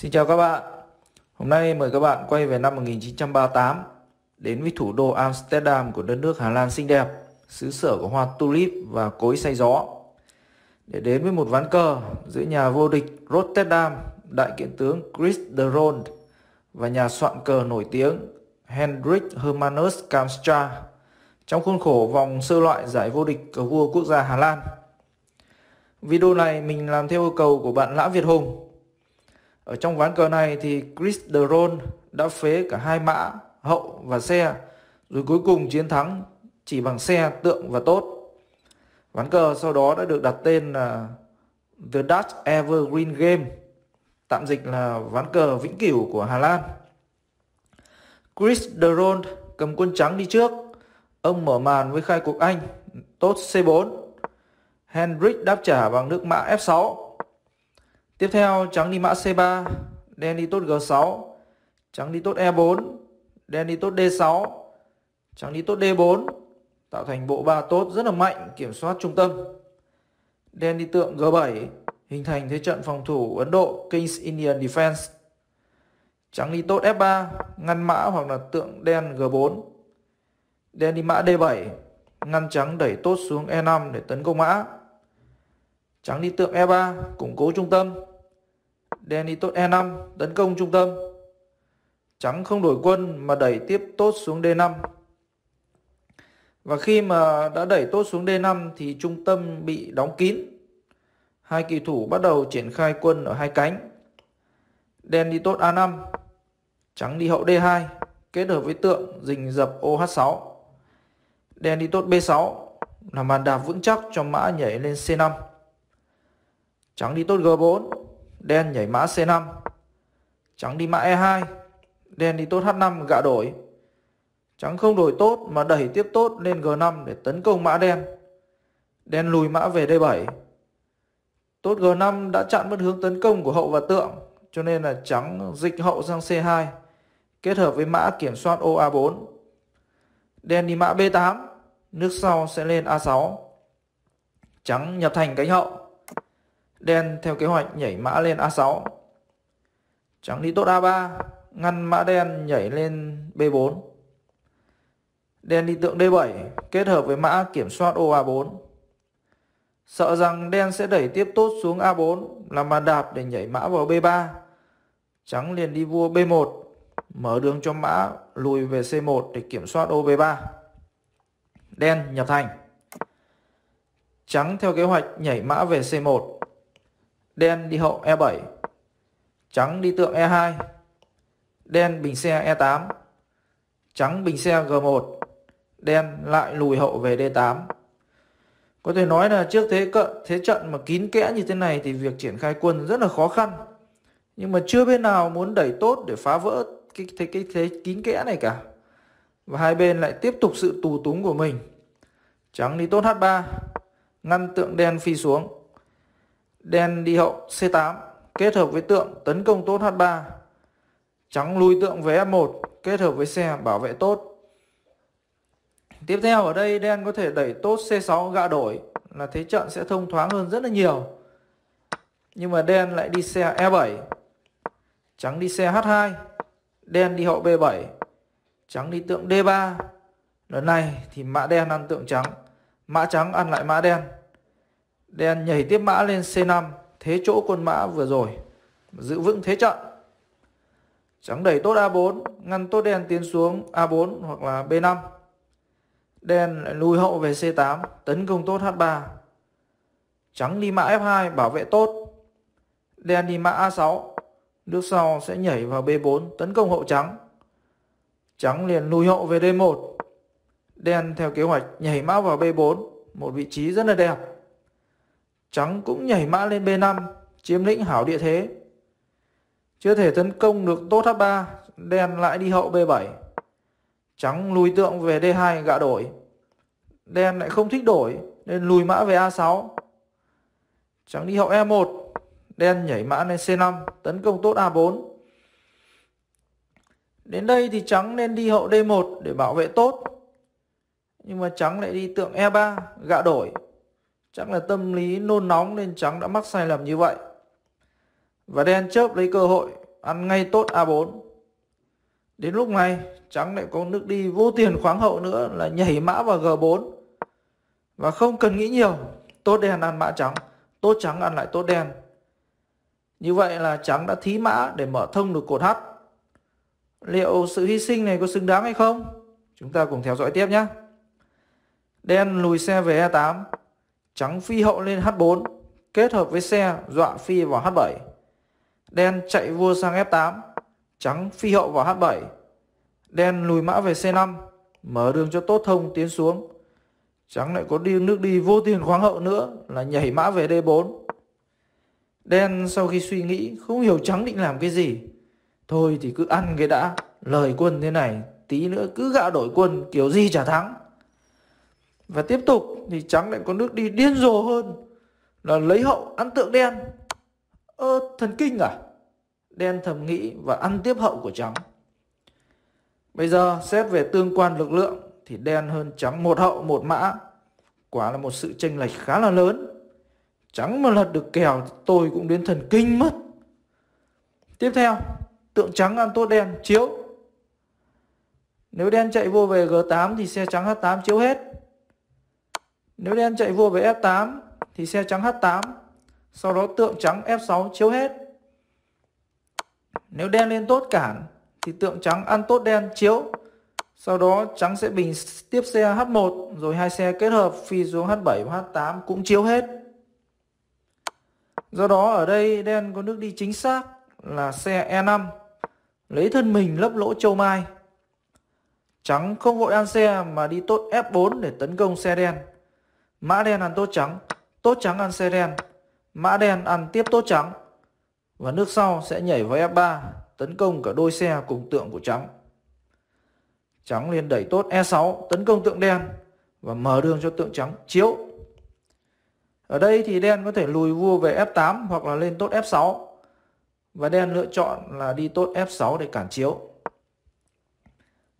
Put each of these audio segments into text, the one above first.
Xin chào các bạn. Hôm nay mời các bạn quay về năm 1938 đến với thủ đô Amsterdam của đất nước Hà Lan xinh đẹp, xứ sở của hoa tulip và cối say gió. Để đến với một ván cờ giữa nhà vô địch Rotterdam, đại kiện tướng Chris de Ronde và nhà soạn cờ nổi tiếng Hendrik Hermanus Kamstra trong khuôn khổ vòng sơ loại giải vô địch cờ vua quốc gia Hà Lan. Video này mình làm theo yêu cầu của bạn Lã Việt Hùng ở trong ván cờ này thì Chris de Ron đã phế cả hai mã hậu và xe rồi cuối cùng chiến thắng chỉ bằng xe tượng và tốt. Ván cờ sau đó đã được đặt tên là The Dutch Evergreen Game, tạm dịch là ván cờ vĩnh cửu của Hà Lan. Chris de Ron cầm quân trắng đi trước, ông mở màn với khai cuộc Anh, tốt C4. Hendrik đáp trả bằng nước mã F6 Tiếp theo trắng đi mã C3, đen đi tốt G6, trắng đi tốt E4, đen đi tốt D6, trắng đi tốt D4, tạo thành bộ ba tốt rất là mạnh kiểm soát trung tâm. Đen đi tượng G7, hình thành thế trận phòng thủ Ấn Độ King's Indian Defense. Trắng đi tốt F3, ngăn mã hoặc là tượng đen G4. Đen đi mã D7, ngăn trắng đẩy tốt xuống E5 để tấn công mã. Trắng đi tượng E3, củng cố trung tâm. Đen đi tốt E5, tấn công trung tâm. Trắng không đổi quân mà đẩy tiếp tốt xuống D5. Và khi mà đã đẩy tốt xuống D5 thì trung tâm bị đóng kín. Hai kỳ thủ bắt đầu triển khai quân ở hai cánh. Đen đi tốt A5, trắng đi hậu D2, kết hợp với tượng rình dập OH6. Đen đi tốt B6 là màn đạp vững chắc cho mã nhảy lên C5. Trắng đi tốt G4, đen nhảy mã C5. Trắng đi mã E2, đen đi tốt H5 gạ đổi. Trắng không đổi tốt mà đẩy tiếp tốt lên G5 để tấn công mã đen. Đen lùi mã về D7. Tốt G5 đã chặn mất hướng tấn công của hậu và tượng, cho nên là trắng dịch hậu sang C2, kết hợp với mã kiểm soát ô A4. Đen đi mã B8, nước sau sẽ lên A6. Trắng nhập thành cánh hậu. Đen theo kế hoạch nhảy mã lên A6. Trắng đi tốt A3, ngăn mã đen nhảy lên B4. Đen đi tượng D7, kết hợp với mã kiểm soát ô A4. Sợ rằng đen sẽ đẩy tiếp tốt xuống A4 làm màn đạp để nhảy mã vào B3. Trắng liền đi vua B1, mở đường cho mã lùi về C1 để kiểm soát ô B3. Đen nhập thành. Trắng theo kế hoạch nhảy mã về C1 đen đi hậu E7, trắng đi tượng E2, đen bình xe E8, trắng bình xe G1, đen lại lùi hậu về D8. Có thể nói là trước thế cận thế trận mà kín kẽ như thế này thì việc triển khai quân rất là khó khăn. Nhưng mà chưa bên nào muốn đẩy tốt để phá vỡ cái thế cái thế kín kẽ này cả. Và hai bên lại tiếp tục sự tù túng của mình. Trắng đi tốt H3, ngăn tượng đen phi xuống đen đi hậu C8 kết hợp với tượng tấn công tốt H3 trắng lui tượng về F1 kết hợp với xe bảo vệ tốt. Tiếp theo, ở đây đen có thể đẩy tốt C6 gạ đổi, là thế trận sẽ thông thoáng hơn rất là nhiều. Nhưng mà đen lại đi xe E7 trắng đi xe H2 đen đi hậu B7 trắng đi tượng D3 lần này thì mã đen ăn tượng trắng, mã trắng ăn lại mã đen. Đen nhảy tiếp mã lên C5, thế chỗ quân mã vừa rồi, giữ vững thế trận. Trắng đẩy tốt A4, ngăn tốt đen tiến xuống A4 hoặc là B5. Đen lại lùi hậu về C8, tấn công tốt H3. Trắng đi mã F2 bảo vệ tốt. Đen đi mã A6, nước sau sẽ nhảy vào B4 tấn công hậu trắng. Trắng liền lùi hậu về D1. Đen theo kế hoạch nhảy mã vào B4, một vị trí rất là đẹp. Trắng cũng nhảy mã lên B5, chiếm lĩnh hảo địa thế. Chưa thể tấn công được tốt H3, đen lại đi hậu B7. Trắng lùi tượng về D2 gạ đổi. Đen lại không thích đổi nên lùi mã về A6. Trắng đi hậu E1, đen nhảy mã lên C5, tấn công tốt A4. Đến đây thì trắng nên đi hậu D1 để bảo vệ tốt. Nhưng mà trắng lại đi tượng E3 gạ đổi. Chắc là tâm lý nôn nóng nên trắng đã mắc sai lầm như vậy. Và đen chớp lấy cơ hội ăn ngay tốt A4. Đến lúc này trắng lại có nước đi vô tiền khoáng hậu nữa là nhảy mã vào G4. Và không cần nghĩ nhiều, tốt đen ăn mã trắng, tốt trắng ăn lại tốt đen. Như vậy là trắng đã thí mã để mở thông được cột H. Liệu sự hy sinh này có xứng đáng hay không? Chúng ta cùng theo dõi tiếp nhé. Đen lùi xe về E8, trắng phi hậu lên H4, kết hợp với xe dọa phi vào H7. Đen chạy vua sang F8, trắng phi hậu vào H7. Đen lùi mã về C5, mở đường cho tốt thông tiến xuống. Trắng lại có đi nước đi vô tiền khoáng hậu nữa là nhảy mã về D4. Đen sau khi suy nghĩ không hiểu trắng định làm cái gì. Thôi thì cứ ăn cái đã, lời quân thế này, tí nữa cứ gạ đổi quân kiểu gì chả thắng. Và tiếp tục thì trắng lại có nước đi điên rồ hơn là lấy hậu ăn tượng đen. Ơ thần kinh à? Đen thầm nghĩ và ăn tiếp hậu của trắng. Bây giờ xét về tương quan lực lượng thì đen hơn trắng một hậu một mã. Quả là một sự chênh lệch khá là lớn. Trắng mà lật được kèo thì tôi cũng đến thần kinh mất. Tiếp theo, tượng trắng ăn tốt đen chiếu. Nếu đen chạy vô về G8 thì xe trắng H8 chiếu hết. Nếu đen chạy vua về F8 thì xe trắng H8. Sau đó tượng trắng F6 chiếu hết. Nếu đen lên tốt cản, thì tượng trắng ăn tốt đen chiếu. Sau đó trắng sẽ bình tiếp xe H1 rồi hai xe kết hợp phi xuống H7 và H8 cũng chiếu hết. Do đó ở đây đen có nước đi chính xác là xe E5 lấy thân mình lấp lỗ châu mai. Trắng không vội ăn xe mà đi tốt F4 để tấn công xe đen. Mã đen ăn tốt trắng, tốt trắng ăn xe đen, mã đen ăn tiếp tốt trắng. Và nước sau sẽ nhảy vào F3 tấn công cả đôi xe cùng tượng của trắng. Trắng liền đẩy tốt E6 tấn công tượng đen và mở đường cho tượng trắng chiếu. Ở đây thì đen có thể lùi vua về F8 hoặc là lên tốt F6. Và đen lựa chọn là đi tốt F6 để cản chiếu.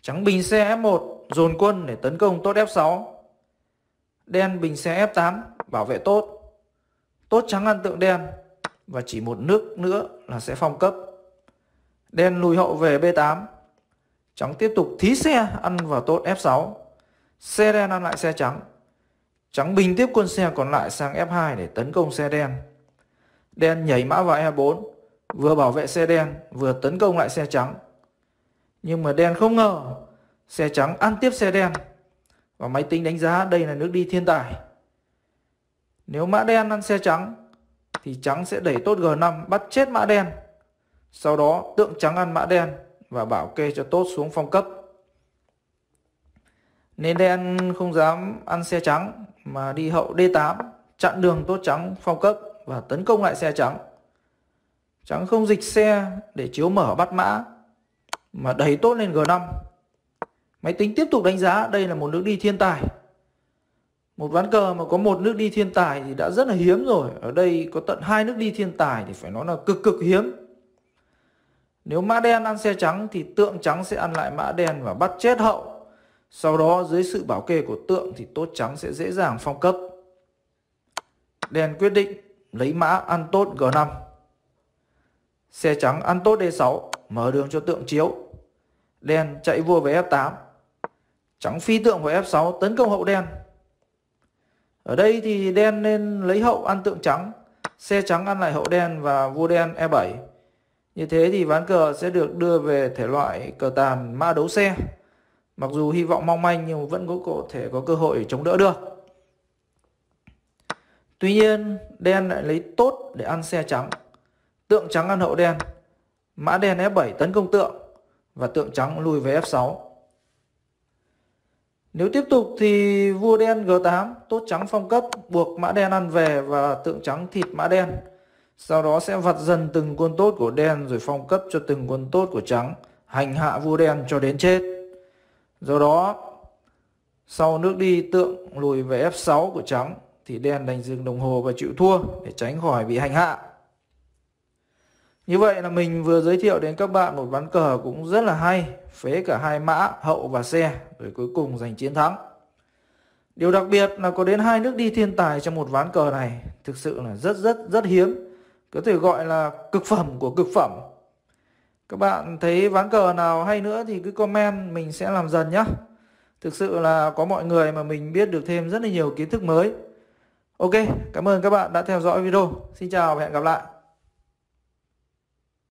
Trắng bình xe F1 dồn quân để tấn công tốt F6. Đen bình xe F8 bảo vệ tốt. Tốt trắng ăn tượng đen và chỉ một nước nữa là sẽ phong cấp. Đen lùi hậu về B8. Trắng tiếp tục thí xe ăn vào tốt F6. Xe đen ăn lại xe trắng. Trắng bình tiếp quân xe còn lại sang F2 để tấn công xe đen. Đen nhảy mã vào E4, vừa bảo vệ xe đen, vừa tấn công lại xe trắng. Nhưng mà đen không ngờ, xe trắng ăn tiếp xe đen. Và máy tính đánh giá đây là nước đi thiên tài. Nếu mã đen ăn xe trắng, thì trắng sẽ đẩy tốt G5 bắt chết mã đen. Sau đó tượng trắng ăn mã đen và bảo kê cho tốt xuống phong cấp. Nên đen không dám ăn xe trắng mà đi hậu D8 chặn đường tốt trắng phong cấp và tấn công lại xe trắng. Trắng không dịch xe để chiếu mở bắt mã mà đẩy tốt lên G5. Máy tính tiếp tục đánh giá đây là một nước đi thiên tài. Một ván cờ mà có một nước đi thiên tài thì đã rất là hiếm rồi. Ở đây có tận hai nước đi thiên tài thì phải nói là cực cực hiếm. Nếu mã đen ăn xe trắng thì tượng trắng sẽ ăn lại mã đen và bắt chết hậu. Sau đó dưới sự bảo kê của tượng thì tốt trắng sẽ dễ dàng phong cấp. Đen quyết định lấy mã ăn tốt G5. Xe trắng ăn tốt D6, mở đường cho tượng chiếu. Đen chạy vua về F8. Trắng phi tượng vào F6 tấn công hậu đen. Ở đây thì đen nên lấy hậu ăn tượng trắng. Xe trắng ăn lại hậu đen và vua đen E7. Như thế thì ván cờ sẽ được đưa về thể loại cờ tàn mã đấu xe. Mặc dù hy vọng mong manh nhưng vẫn có thể có cơ hội chống đỡ được. Tuy nhiên, đen lại lấy tốt để ăn xe trắng. Tượng trắng ăn hậu đen. Mã đen e F7 tấn công tượng và tượng trắng lùi về F6. Nếu tiếp tục thì vua đen G8 tốt trắng phong cấp buộc mã đen ăn về và tượng trắng thịt mã đen. Sau đó sẽ vặt dần từng quân tốt của đen rồi phong cấp cho từng quân tốt của trắng, hành hạ vua đen cho đến chết. Do đó, sau nước đi tượng lùi về F6 của trắng thì đen đánh dừng đồng hồ và chịu thua để tránh khỏi bị hành hạ. Như vậy là mình vừa giới thiệu đến các bạn một ván cờ cũng rất là hay, phế cả hai mã hậu và xe rồi cuối cùng giành chiến thắng. Điều đặc biệt là có đến hai nước đi thiên tài trong một ván cờ này, thực sự là rất rất rất hiếm có thể gọi là cực phẩm của cực phẩm. Các bạn thấy ván cờ nào hay nữa thì cứ comment mình sẽ làm dần nhé. Thực sự là có mọi người mà mình biết được thêm rất là nhiều kiến thức mới. Ok, cảm ơn các bạn đã theo dõi video. Xin chào và hẹn gặp lại.